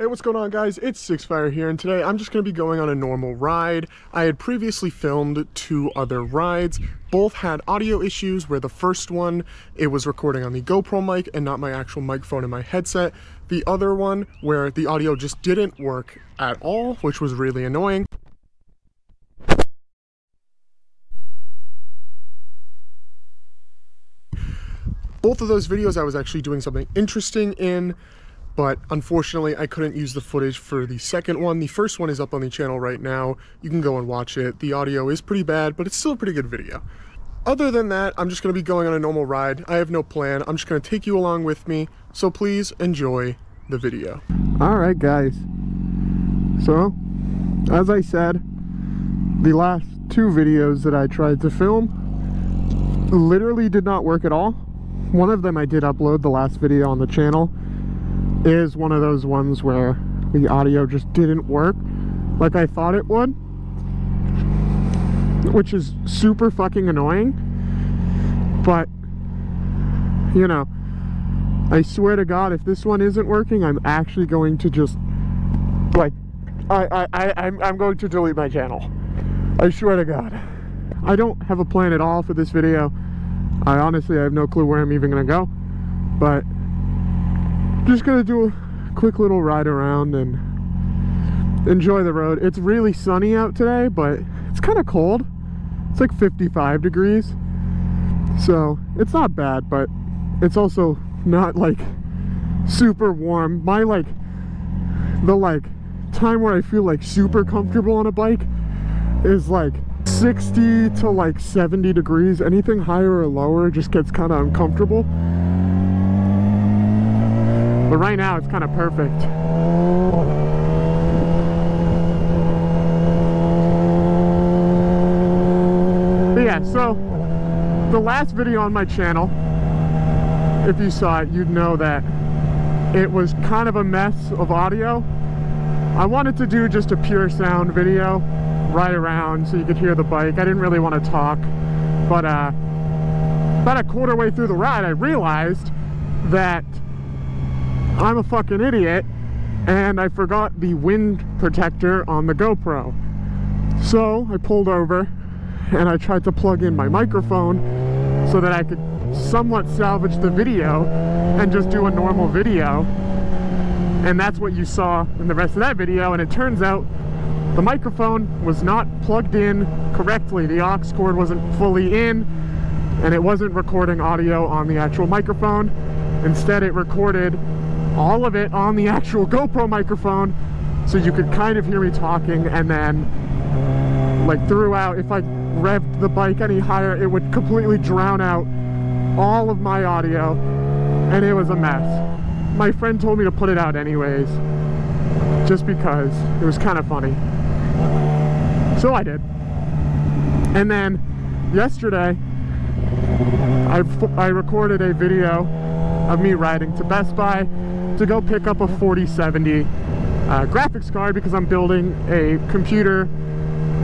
Hey, what's going on guys? It's Sixfire here, and today I'm just going to be going on a normal ride. I had previously filmed two other rides. Both had audio issues where the first one, it was recording on the GoPro mic and not my actual microphone in my headset. The other one, where the audio just didn't work at all, which was really annoying. Both of those videos I was actually doing something interesting in but unfortunately I couldn't use the footage for the second one. The first one is up on the channel right now. You can go and watch it. The audio is pretty bad, but it's still a pretty good video. Other than that, I'm just going to be going on a normal ride. I have no plan. I'm just going to take you along with me, so please enjoy the video. Alright guys, so as I said, the last two videos that I tried to film literally did not work at all. One of them I did upload the last video on the channel is one of those ones where the audio just didn't work like I thought it would which is super fucking annoying. But you know I swear to god if this one isn't working I'm actually going to just like I, I, I I'm, I'm going to delete my channel. I swear to god. I don't have a plan at all for this video. I honestly I have no clue where I'm even gonna go. But just gonna do a quick little ride around and enjoy the road. It's really sunny out today but it's kind of cold. It's like 55 degrees. So it's not bad but it's also not like super warm. My like the like time where I feel like super comfortable on a bike is like 60 to like 70 degrees. Anything higher or lower just gets kind of uncomfortable but right now it's kind of perfect. But yeah, so the last video on my channel, if you saw it, you'd know that it was kind of a mess of audio. I wanted to do just a pure sound video right around so you could hear the bike. I didn't really want to talk, but uh, about a quarter way through the ride, I realized that I'm a fucking idiot and I forgot the wind protector on the GoPro. So I pulled over and I tried to plug in my microphone so that I could somewhat salvage the video and just do a normal video. And that's what you saw in the rest of that video. And it turns out the microphone was not plugged in correctly. The aux cord wasn't fully in and it wasn't recording audio on the actual microphone. Instead, it recorded all of it on the actual GoPro microphone so you could kind of hear me talking and then like throughout if I revved the bike any higher it would completely drown out all of my audio and it was a mess. My friend told me to put it out anyways just because it was kind of funny. So I did. And then yesterday I, I recorded a video of me riding to Best Buy to go pick up a 4070 uh, graphics card because I'm building a computer.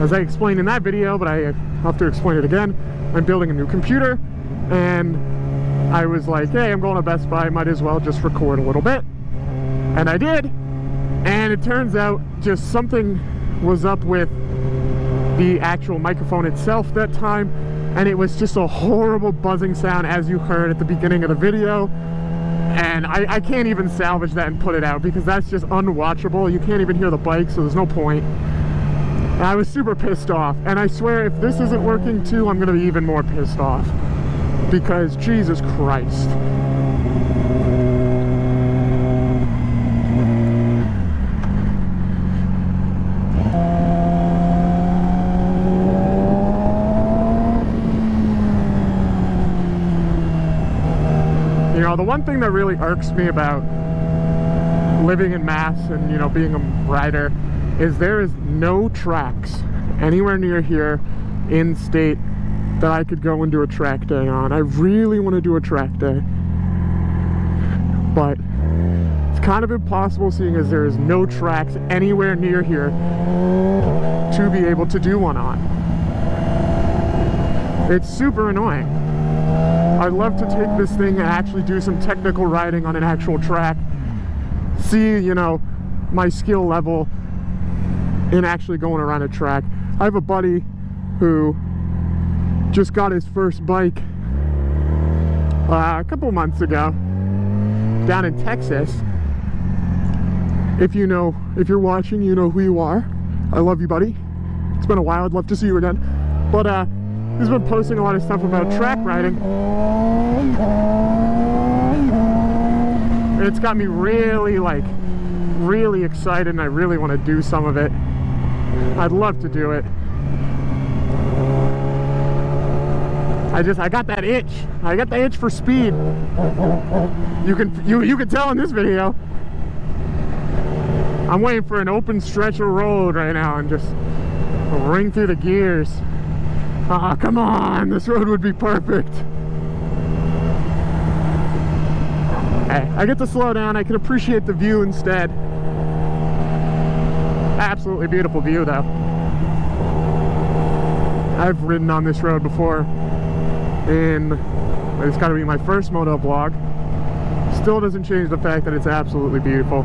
As I explained in that video but I have to explain it again I'm building a new computer. And I was like hey I'm going to Best Buy might as well just record a little bit. And I did. And it turns out just something was up with the actual microphone itself that time. And it was just a horrible buzzing sound as you heard at the beginning of the video and I, I can't even salvage that and put it out because that's just unwatchable. You can't even hear the bike so there's no point. And I was super pissed off. And I swear if this isn't working too I'm gonna be even more pissed off. Because Jesus Christ know, the one thing that really irks me about living in Mass and, you know, being a rider is there is no tracks anywhere near here in state that I could go and do a track day on. I really want to do a track day. But it's kind of impossible seeing as there is no tracks anywhere near here to be able to do one on. It's super annoying. I'd love to take this thing and actually do some technical riding on an actual track. See, you know, my skill level in actually going around a track. I have a buddy who just got his first bike uh, a couple months ago down in Texas. If you know, if you're watching, you know who you are. I love you, buddy. It's been a while. I'd love to see you again. But uh, he's been posting a lot of stuff about track riding. And it's got me really, like, really excited and I really want to do some of it. I'd love to do it. I just I got that itch. I got the itch for speed. You can you you can tell in this video. I'm waiting for an open stretch of road right now and just ring through the gears. Ah, oh, come on, this road would be perfect. Hey, I get to slow down, I can appreciate the view instead. Absolutely beautiful view though. I've ridden on this road before and it's got to be my first moto vlog. Still doesn't change the fact that it's absolutely beautiful.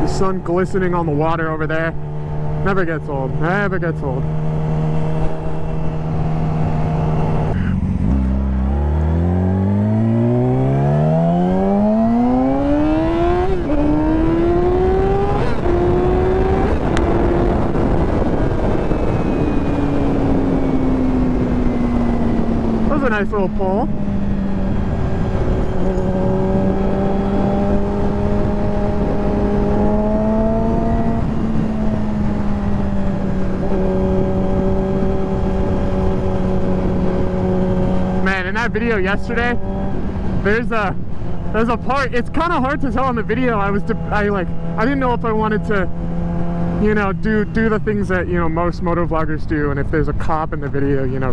The sun glistening on the water over there never gets old, never gets old. Man, in that video yesterday, there's a there's a part. It's kind of hard to tell in the video. I was I like I didn't know if I wanted to you know do do the things that you know most moto vloggers do and if there's a cop in the video you know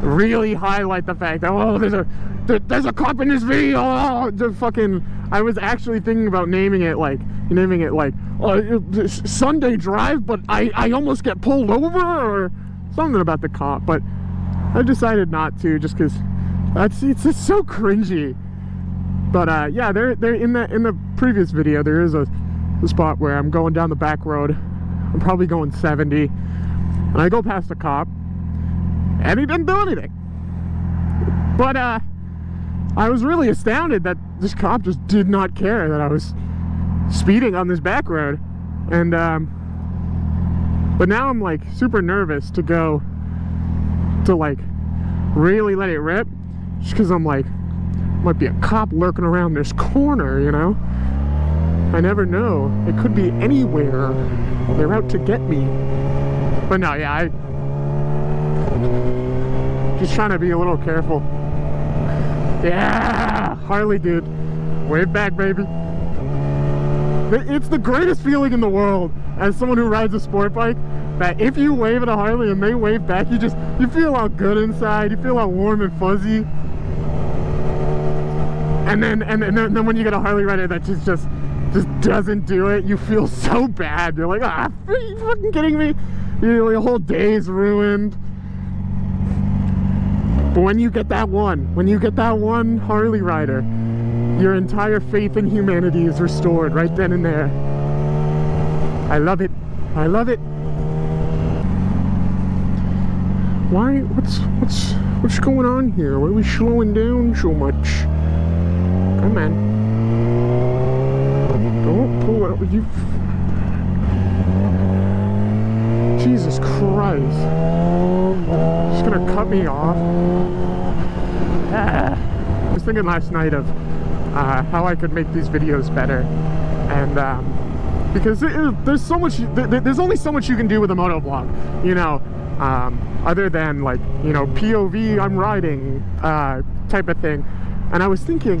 really highlight the fact that oh there's a there, there's a cop in this video oh, the fucking I was actually thinking about naming it like naming it like oh, Sunday drive but I I almost get pulled over or something about the cop but I decided not to just because that's it's just so cringy. But uh, yeah they're they're in the in the previous video there is a, a spot where I'm going down the back road. I'm probably going 70 and I go past a cop and he didn't do anything. But uh, I was really astounded that this cop just did not care that I was speeding on this back road. And, um, but now I'm like super nervous to go to like really let it rip just because I'm like, might be a cop lurking around this corner, you know? I never know. It could be anywhere. They're out to get me. But no, yeah, I just trying to be a little careful. Yeah, Harley dude. Wave back, baby. It's the greatest feeling in the world as someone who rides a sport bike that if you wave at a Harley and they wave back, you just, you feel all good inside. You feel all warm and fuzzy. And then, and, and then, when you get a Harley rider that just, just, just doesn't do it, you feel so bad. You're like, ah, are you fucking kidding me? Your whole day's ruined. But when you get that one, when you get that one Harley rider, your entire faith in humanity is restored right then and there. I love it. I love it. Why? What's what's what's going on here? Why are we slowing down so much? Come on. Don't pull out you. Jesus Christ. Just gonna cut me off. Ah. I was thinking last night of uh, how I could make these videos better. And um, because it, there's so much, there's only so much you can do with a moto vlog, you know, um, other than like, you know, POV, I'm riding uh, type of thing. And I was thinking,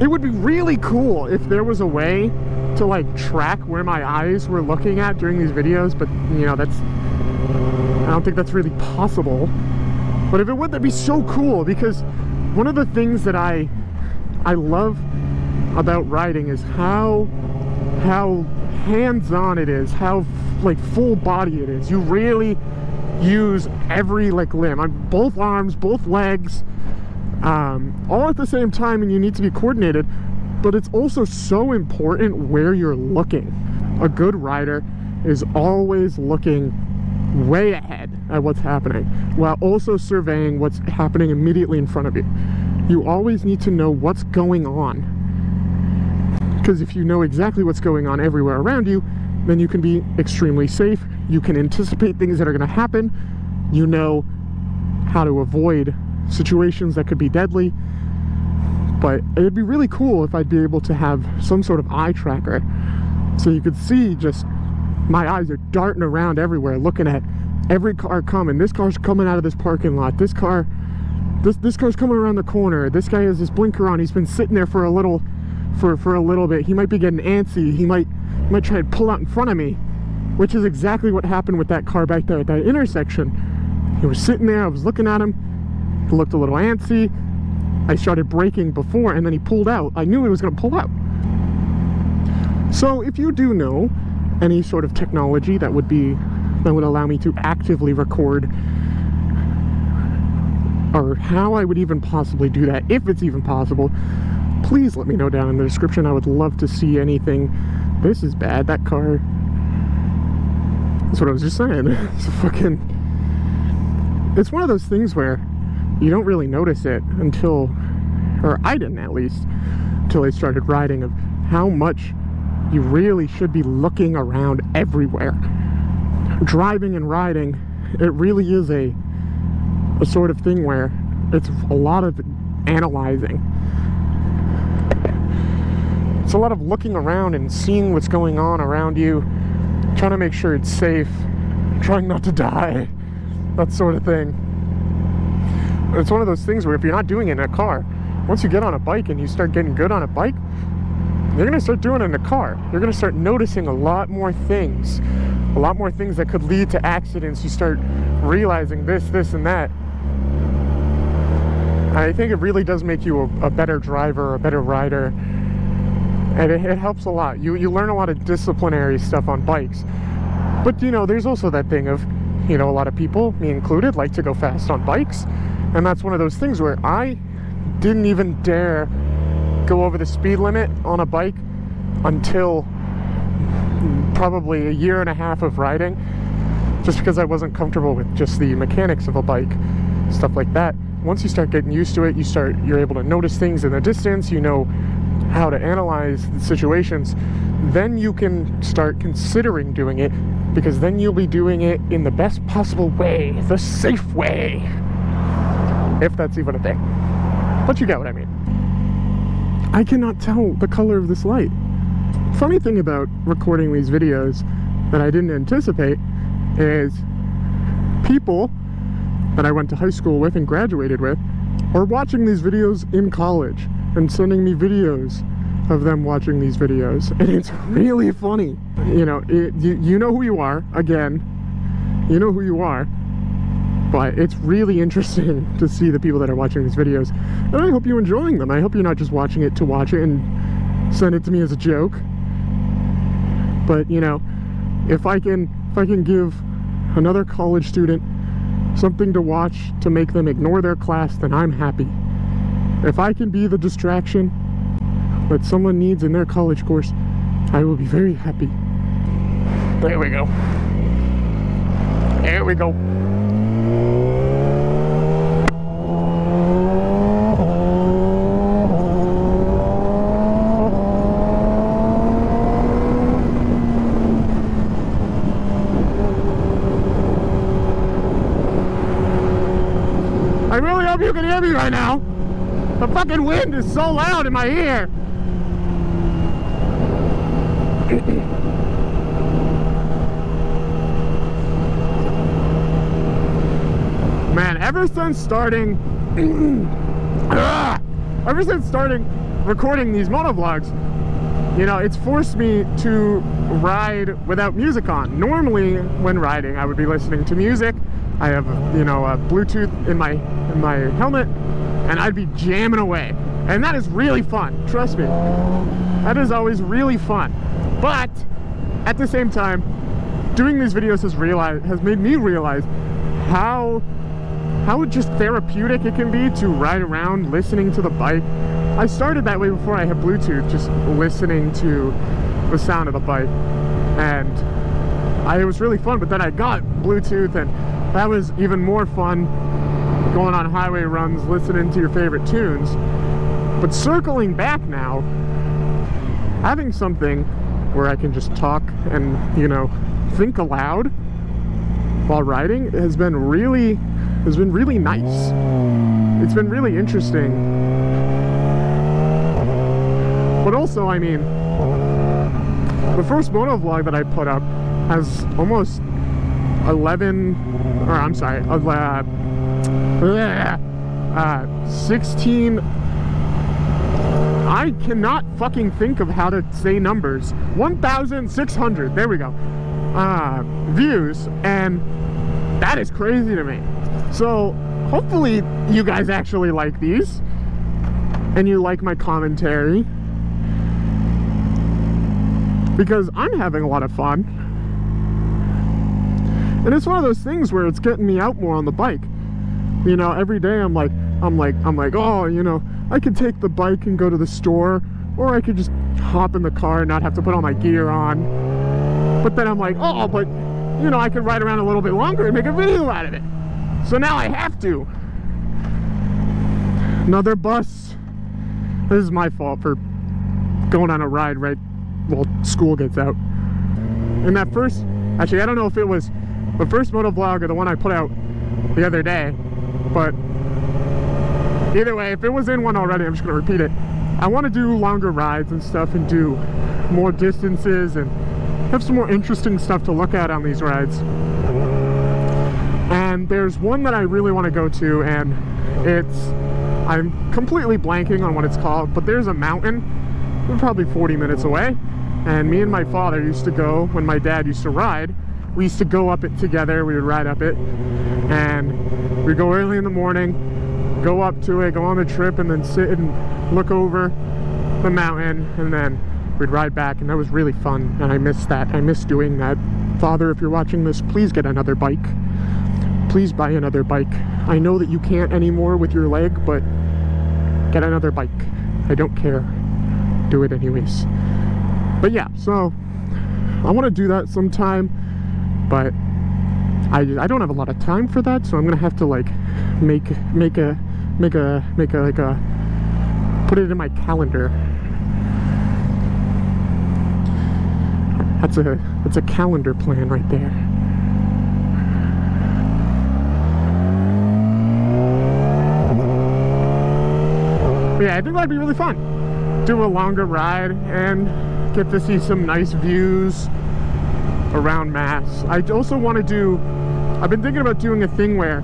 it would be really cool if there was a way to like track where my eyes were looking at during these videos, but you know, that's, I don't think that's really possible. But if it would, that'd be so cool because one of the things that I, I love about riding is how, how hands-on it is, how like full body it is. You really use every like limb, on both arms, both legs, um, all at the same time and you need to be coordinated but it's also so important where you're looking. A good rider is always looking way ahead at what's happening while also surveying what's happening immediately in front of you. You always need to know what's going on. Because if you know exactly what's going on everywhere around you, then you can be extremely safe. You can anticipate things that are going to happen. You know how to avoid situations that could be deadly. But it'd be really cool if I'd be able to have some sort of eye tracker so you could see just my eyes are darting around everywhere looking at every car coming. This car's coming out of this parking lot. This car, this this car's coming around the corner. This guy has his blinker on. He's been sitting there for a little, for for a little bit. He might be getting antsy. He might he might try to pull out in front of me, which is exactly what happened with that car back there at that intersection. He was sitting there. I was looking at him. He looked a little antsy. I started braking before, and then he pulled out. I knew he was going to pull out. So if you do know any sort of technology that would be that would allow me to actively record or how I would even possibly do that, if it's even possible, please let me know down in the description. I would love to see anything. This is bad. That car. That's what I was just saying. It's fucking. It's one of those things where you don't really notice it until, or I didn't at least, until I started riding, of how much you really should be looking around everywhere. Driving and riding, it really is a, a sort of thing where it's a lot of analyzing. It's a lot of looking around and seeing what's going on around you, trying to make sure it's safe, trying not to die, that sort of thing. It's one of those things where if you're not doing it in a car, once you get on a bike and you start getting good on a bike, you're gonna start doing it in a car. You're gonna start noticing a lot more things, a lot more things that could lead to accidents. You start realizing this, this, and that. I think it really does make you a, a better driver, a better rider, and it, it helps a lot. You you learn a lot of disciplinary stuff on bikes, but you know, there's also that thing of, you know, a lot of people, me included, like to go fast on bikes, and that's one of those things where I didn't even dare go over the speed limit on a bike until probably a year and a half of riding just because I wasn't comfortable with just the mechanics of a bike stuff like that. Once you start getting used to it you start you're able to notice things in the distance you know how to analyze the situations then you can start considering doing it because then you'll be doing it in the best possible way the safe way if that's even a thing. But you get what I mean. I cannot tell the color of this light. Funny thing about recording these videos that I didn't anticipate is people that I went to high school with and graduated with are watching these videos in college and sending me videos of them watching these videos. And it's really funny. You know it, you, you know who you are again. You know who you are but it's really interesting to see the people that are watching these videos. And I hope you're enjoying them. I hope you're not just watching it to watch it and send it to me as a joke but you know if I can if I can give another college student something to watch to make them ignore their class then I'm happy. If I can be the distraction that someone needs in their college course I will be very happy. There we go. There we go I really hope you can hear me right now. The fucking wind is so loud in my ear. Man, ever since starting, ah! ever since starting recording these motovlogs, you know, it's forced me to ride without music on. Normally, when riding, I would be listening to music. I have, you know, a Bluetooth in my in my helmet, and I'd be jamming away. And that is really fun, trust me. That is always really fun. But at the same time, doing these videos has realized has made me realize how how just therapeutic it can be to ride around listening to the bike I started that way before I had Bluetooth, just listening to the sound of the bike. And I, it was really fun, but then I got Bluetooth and that was even more fun going on highway runs, listening to your favorite tunes. But circling back now, having something where I can just talk and, you know, think aloud while riding has been really has been really nice. It's been really interesting. But also, I mean, the first moto vlog that I put up has almost 11, or I'm sorry, uh, uh, 16 I cannot fucking think of how to say numbers. 1,600, there we go. Uh, views, and that is crazy to me. So, hopefully you guys actually like these, and you like my commentary, because I'm having a lot of fun. And it's one of those things where it's getting me out more on the bike. You know, every day I'm like, I'm like, I'm like, oh, you know, I could take the bike and go to the store, or I could just hop in the car and not have to put all my gear on. But then I'm like, oh, but, you know, I could ride around a little bit longer and make a video out of it. So now I have to. Another bus. This is my fault for going on a ride right while school gets out. And that first, actually, I don't know if it was the first moto vlog or the one I put out the other day, but either way, if it was in one already, I'm just gonna repeat it. I wanna do longer rides and stuff and do more distances and have some more interesting stuff to look at on these rides. And there's one that I really wanna go to and it's, I'm completely blanking on what it's called, but there's a mountain, probably 40 minutes away. And me and my father used to go, when my dad used to ride, we used to go up it together, we would ride up it. And we'd go early in the morning, go up to it, go on the trip, and then sit and look over the mountain, and then we'd ride back, and that was really fun, and I miss that. I miss doing that. Father, if you're watching this, please get another bike. Please buy another bike. I know that you can't anymore with your leg, but get another bike. I don't care. Do it anyways. But yeah, so I want to do that sometime, but I, I don't have a lot of time for that, so I'm gonna have to like make make a make a make a like a put it in my calendar. That's a that's a calendar plan right there. But yeah I think that'd be really fun. Do a longer ride and get to see some nice views around Mass I also want to do I've been thinking about doing a thing where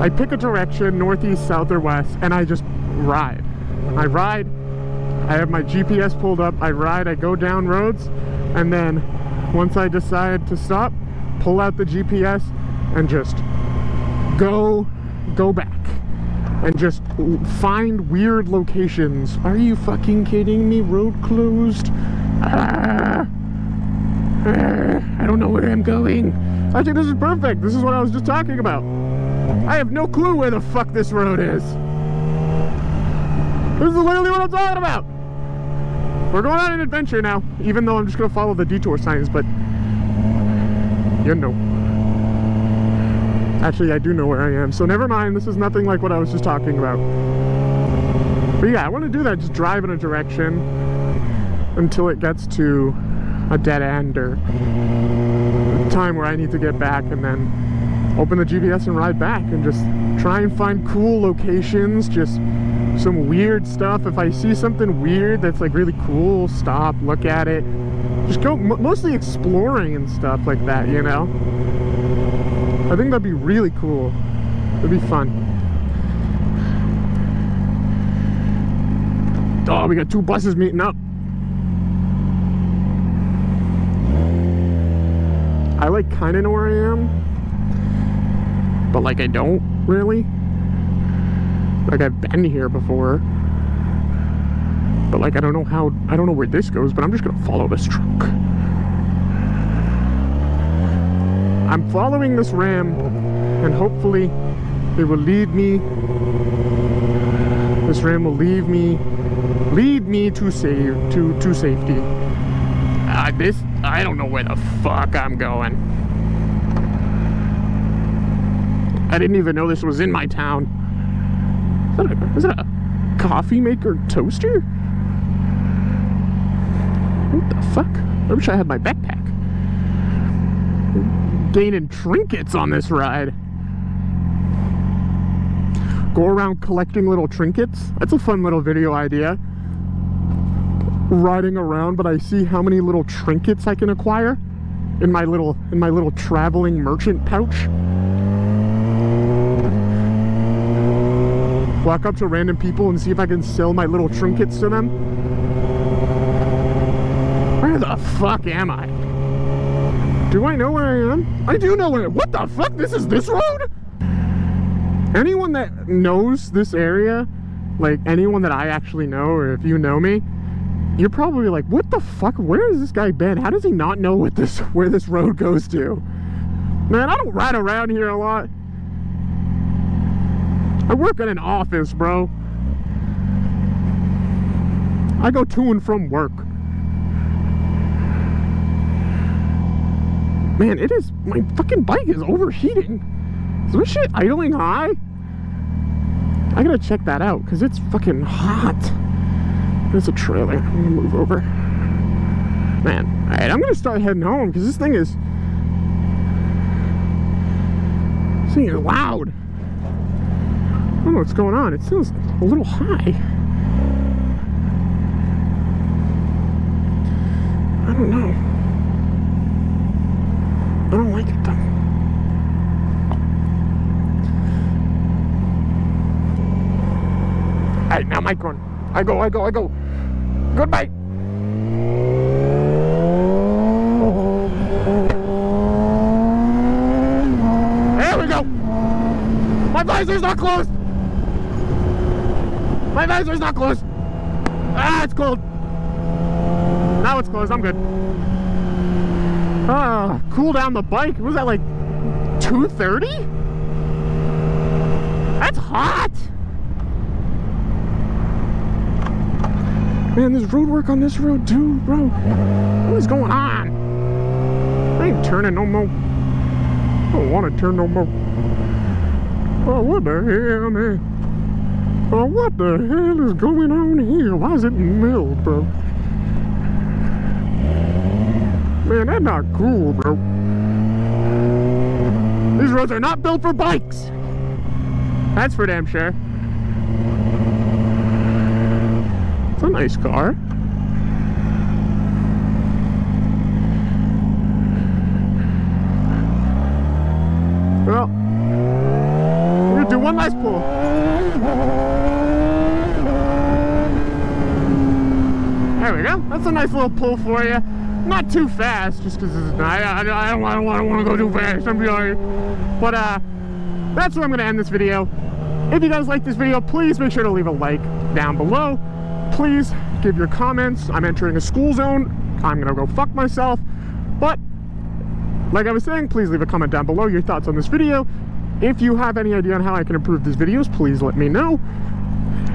I pick a direction, northeast, south, or west, and I just ride. I ride, I have my GPS pulled up, I ride, I go down roads, and then once I decide to stop, pull out the GPS and just go, go back. And just find weird locations. Are you fucking kidding me? Road closed. Ah, Uh, I don't know where I'm going. I think this is perfect. This is what I was just talking about. I have no clue where the fuck this road is. This is literally what I'm talking about. We're going on an adventure now, even though I'm just going to follow the detour signs, but you know. Actually, I do know where I am, so never mind. This is nothing like what I was just talking about. But yeah, I want to do that, just drive in a direction until it gets to a dead end or a time where I need to get back and then open the GPS and ride back and just try and find cool locations, just some weird stuff. If I see something weird that's like really cool, stop, look at it. Just go mostly exploring and stuff like that, you know? I think that'd be really cool. It'd be fun. Oh, we got two buses meeting up. I like kind of know where I am but like I don't really. Like I've been here before. But like I don't know how, I don't know where this goes, but I'm just gonna follow this truck. I'm following this ram and hopefully it will lead me This ram will leave me, lead me to save, to, to safety. This, I don't know where the fuck I'm going. I didn't even know this was in my town. Is that a, is that a coffee maker toaster? What the fuck? I wish I had my backpack. Gaining trinkets on this ride. Go around collecting little trinkets. That's a fun little video idea. Riding around, but I see how many little trinkets I can acquire in my little in my little traveling merchant pouch. Walk up to random people and see if I can sell my little trinkets to them. Where the fuck am I? Do I know where I am? I do know where. What the fuck? This is this road? Anyone that knows this area, like anyone that I actually know, or if you know me, you're probably like, what the fuck? Where has this guy been? How does he not know what this where this road goes to? Man, I don't ride around here a lot. I work in an office, bro. I go to and from work. Man, it is, my fucking bike is overheating. Is this shit idling high? I gotta check that out, because it's fucking hot. There's a trailer. I'm gonna move over. Man, alright, I'm gonna start heading home, because this thing is... This thing is loud. I don't know what's going on. It feels a little high. I don't know. I don't like it though. Alright, now my. I go, I go, I go. Goodbye. There we go. My visor's not closed. My visor's not closed. Ah, it's cold. Now it's closed. I'm good. Ah, cool down the bike. Was that like 230? That's hot. Man, there's road work on this road too, bro. What is going on? I ain't turning no more. I don't want to turn no more. Oh, what the hell, man? Oh, what the hell is going on here? Why is it milled, bro? Man, that's not cool, bro. These roads are not built for bikes. That's for damn sure. It's a nice car. Well, we're gonna do one last pull. There we go. That's a nice little pull for you. Not too fast, just because I, I, I don't, I don't want to go too fast. I'm sorry. But uh, that's where I'm going to end this video. If you guys like this video, please make sure to leave a like down below. Please give your comments. I'm entering a school zone. I'm to go fuck myself. But, like I was saying, please leave a comment down below your thoughts on this video. If you have any idea on how I can improve these videos, please let me know.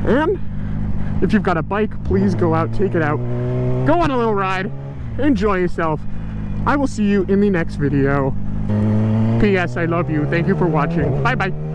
And if you've got a bike, please go out, take it out, go on a little ride, enjoy yourself. I will see you in the next video. P.S. I love you. Thank you for watching. Bye-bye.